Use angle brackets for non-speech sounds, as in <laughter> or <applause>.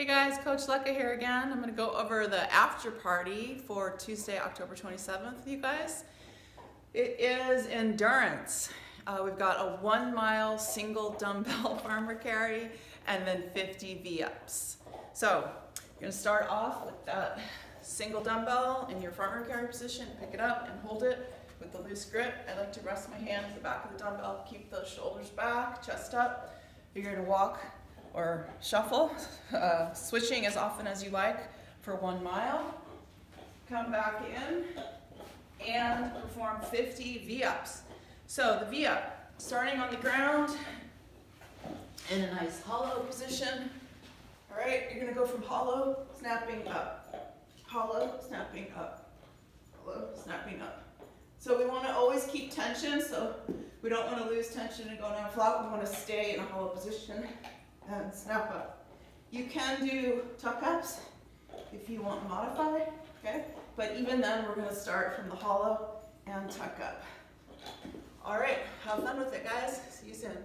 Hey guys, Coach Lecca here again. I'm going to go over the after party for Tuesday, October 27th with you guys. It is endurance. Uh, we've got a one mile single dumbbell <laughs> farmer carry and then 50 V-ups. So you're going to start off with that single dumbbell in your farmer carry position, pick it up and hold it with the loose grip. I like to rest my hands the back of the dumbbell, keep those shoulders back, chest up. You're to walk or shuffle, uh, switching as often as you like for one mile. Come back in and perform 50 V-ups. So the V-up, starting on the ground in a nice hollow position. All right, you're gonna go from hollow, snapping up, hollow, snapping up, hollow, snapping up. So we wanna always keep tension, so we don't wanna lose tension and go down flat. We wanna stay in a hollow position and snap up. You can do tuck ups if you want modified, okay? But even then, we're gonna start from the hollow and tuck up. All right, have fun with it, guys. See you soon.